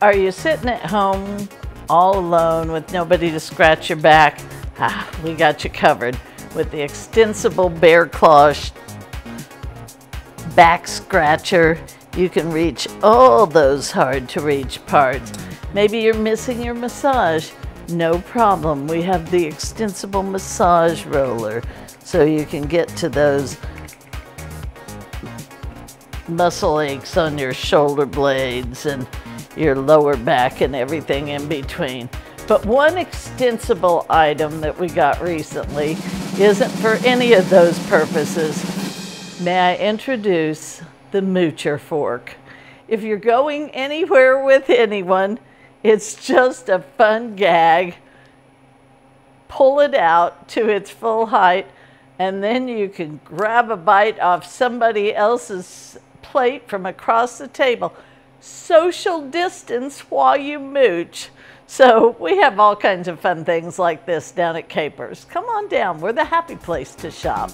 Are you sitting at home all alone with nobody to scratch your back? Ah, we got you covered with the extensible bear claw back scratcher. You can reach all those hard to reach parts. Maybe you're missing your massage. No problem. We have the extensible massage roller so you can get to those muscle aches on your shoulder blades and your lower back and everything in between. But one extensible item that we got recently isn't for any of those purposes. May I introduce the Moocher fork? If you're going anywhere with anyone, it's just a fun gag. Pull it out to its full height, and then you can grab a bite off somebody else's plate from across the table. Social distance while you mooch. So we have all kinds of fun things like this down at Caper's. Come on down. We're the happy place to shop.